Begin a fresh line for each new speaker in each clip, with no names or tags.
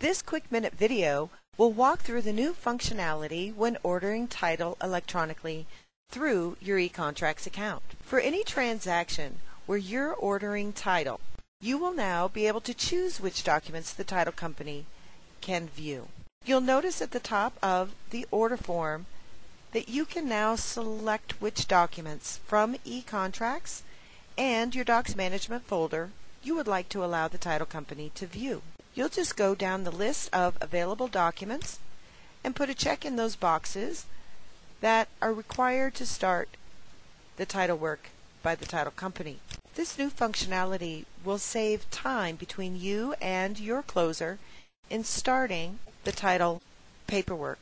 This quick minute video will walk through the new functionality when ordering title electronically through your eContracts account. For any transaction where you're ordering title, you will now be able to choose which documents the title company can view. You'll notice at the top of the order form that you can now select which documents from eContracts and your Docs Management folder you would like to allow the title company to view. You'll just go down the list of available documents and put a check in those boxes that are required to start the title work by the title company. This new functionality will save time between you and your closer in starting the title paperwork.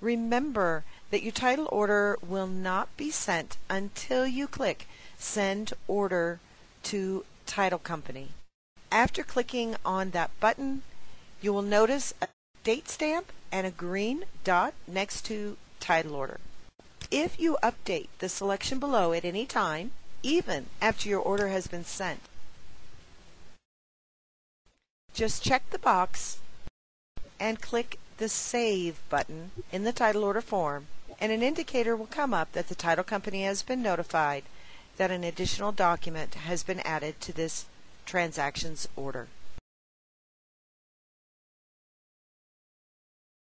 Remember that your title order will not be sent until you click Send Order to Title Company. After clicking on that button, you will notice a date stamp and a green dot next to title order. If you update the selection below at any time, even after your order has been sent, just check the box and click the Save button in the title order form, and an indicator will come up that the title company has been notified that an additional document has been added to this transactions order.